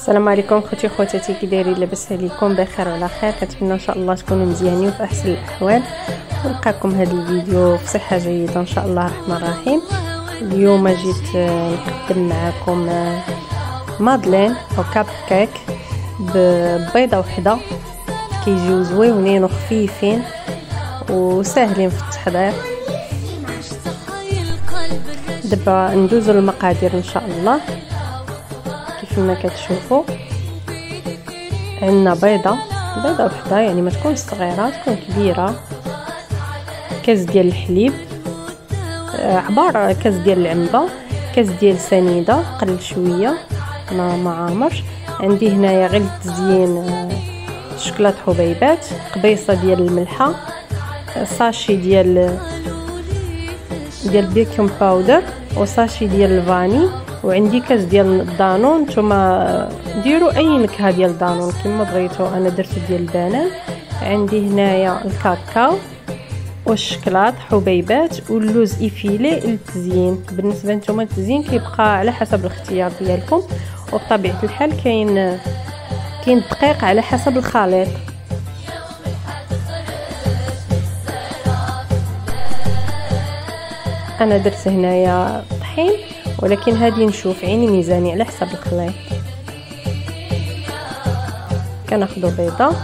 السلام عليكم خوتي خواتاتي كي دايرين لاباس عليكم بخير وعلى خير. كنتمنى إن شاء الله تكونوا مزيانين وفي أحسن الأحوال. ونلقاكم هذا الفيديو في صحه جيدة إن شاء الله الرحمن الرحيم. اليوم جيت نقدم معكم madeleine أو كاب كيك ببيضة وحدة. كيجيو زويونين وخفيفين وساهلين في التحضير. دابا ندوزو المقادير إن شاء الله. كما كتشوفوا عندنا بيضة بيضة وحدة يعني ما تكونش صغيرة تكون كبيرة. كاس ديال الحليب آه، عبارة كاس ديال العنبة كاس ديال سنيدة قل شوية ما ما عامرش. عندي هنايا غير التزيين آه، شكلاط حبيبات قبيصة ديال الملحة sachet ديال ديال baking powder و sachet ديال ال vanille. وعندي كاس ديال ال Danone. نتوما ديروا أي نكهة ديال Danone كما بغيتو. أنا درت ديال البنان. عندي هنايا الكاكاو والشكلاط حبيبات واللوز effilé للتزيين بالنسبة نتوما التزيين كيبقى على حسب الاختيار ديالكم. وبطبيعة الحال كاين كاين الدقيق على حسب الخليط. أنا درت هنايا طحين. ولكن هذه نشوف عيني ميزاني على حسب الخليط كناخذ بيضة.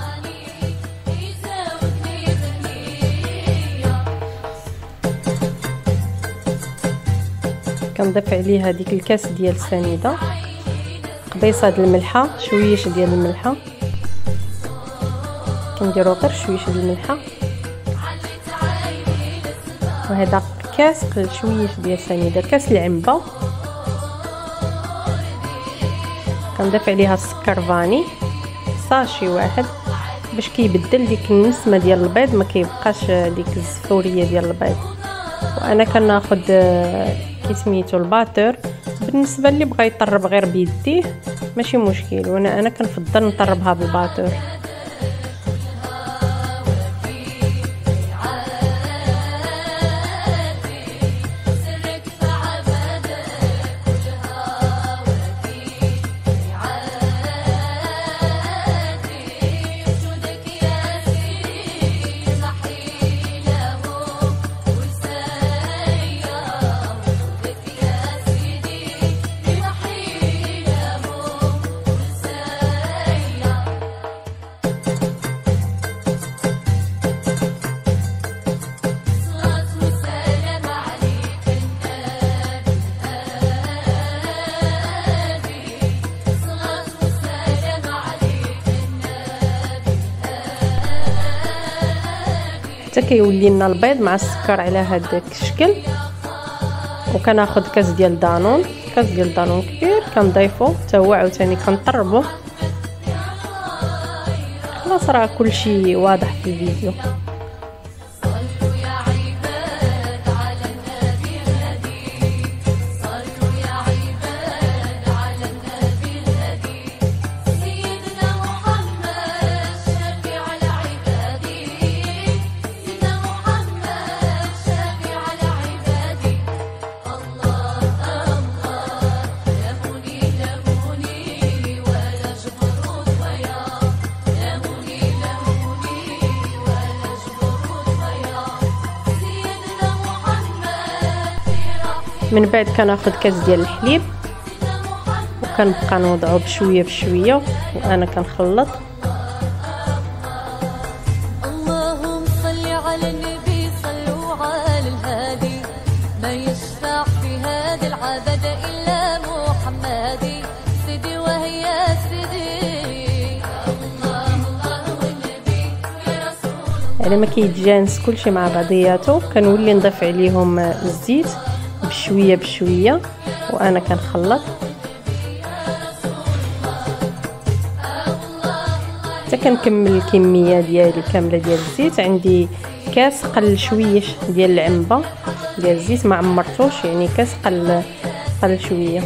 كنضيف عليها ديك الكاس ديال السنيده قبيصة ديال الملحة شويش ديال الملحة. كنديرو غير شويش ديال الملحة. وهذا كاس قل شوية ديال السنيده كاس العنبة. كنضيف عليها السكر vanillé sachet واحد باش كيبدل ديك النسمة ديال البيض ما كيبقاش ديك الزفورية ديال البيض. وأنا كناخذ كي سميتو ال batteur بالنسبة اللي بغى يطرب غير بيديه ماشي مشكل. وأنا أنا كنفضل نطربها بال batteur حتى كيولي لنا البيض مع السكر على هذاك الشكل. وكناخذ كاس ديال دانون كاس ديال دانون كبير كنضيفو حتى هو عاوتاني كنطربو. خلاص راه كلشي واضح في الفيديو. من بعد كناخذ كاس ديال الحليب وكنبقى نوضعو بشوية بشوية وأنا كنخلط. اللهم صل على النبي صلوا على الهادي. ما يشفع في هذه العبد إلا محمدي سيدي وهي سيدي. يعني ما كيتجانس كلشي مع بعضياتو كنولي نضيف عليهم الزيت. بشوية بشوية وأنا كنخلط. حتى كنكمل الكمية ديالي كامله ديال الزيت. عندي كاس قل شويش ديال العنبة ديال الزيت ما عمرتوش يعني كاس قل قل شوية.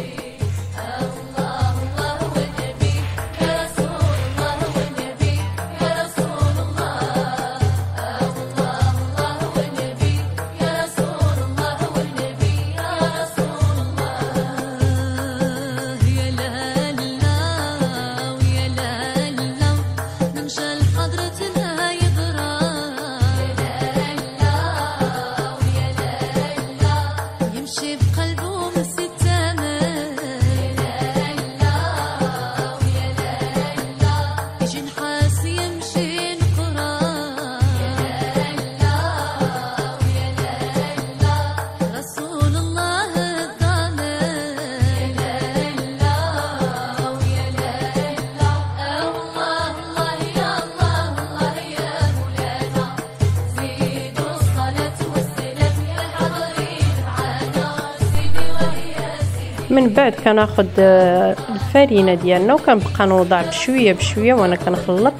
من بعد كناخد آه، الفرينة ديالنا وكنبقى نوضع بشوية بشوية وأنا كنخلط.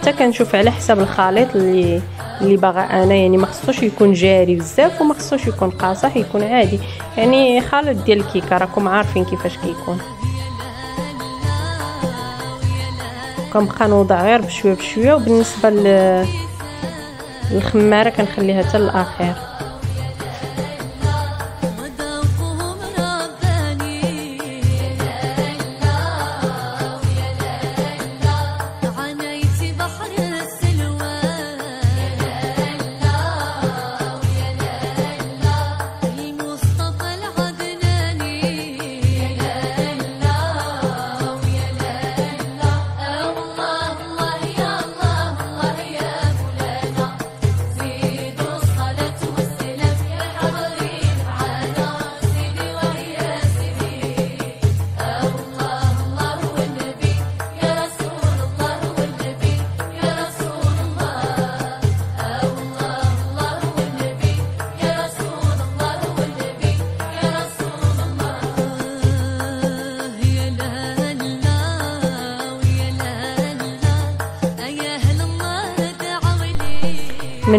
حتى كنشوف على حسب الخليط اللي اللي باغا أنا يعني ما خصوش يكون جاري بزاف وما خصوش يكون قاصح يكون عادي. يعني خليط ديال الكيكة راكم عارفين كيفاش كيكون. كنبقى نوضع غير بشوية بشوية وبالنسبة للخمارة كنخليها حتى الاخير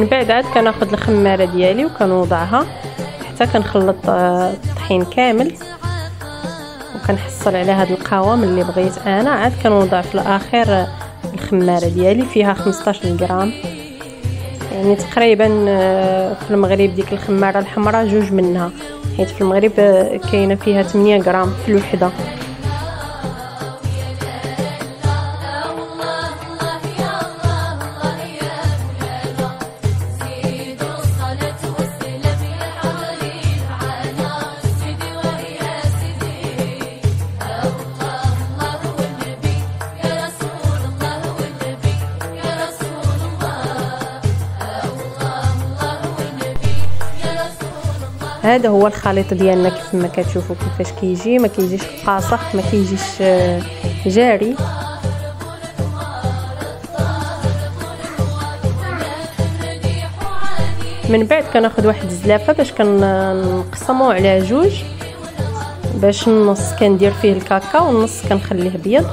من بعد عاد كناخذ الخمارة ديالي وكنوضعها حتى كنخلط آه، الطحين كامل. وكنحصل على هذا القوام اللي بغيت أنا. عاد كنوضع في الاخير آه، الخمارة ديالي فيها 15 غرام يعني تقريبا آه، في المغرب ديك الخمارة الحمراء جوج منها. حيت في المغرب كاينة فيها 8 غرام في الوحدة. هذا هو الخليط ديالنا كيف ما كتشوفوا كيفاش كيجي. ما كيجيش قاصح ما كيجيش آه، جاري. من بعد كناخذ واحد الزلافة باش كنقسمو على جوج باش النص كندير فيه الكاكا والنص كنخليه ابيض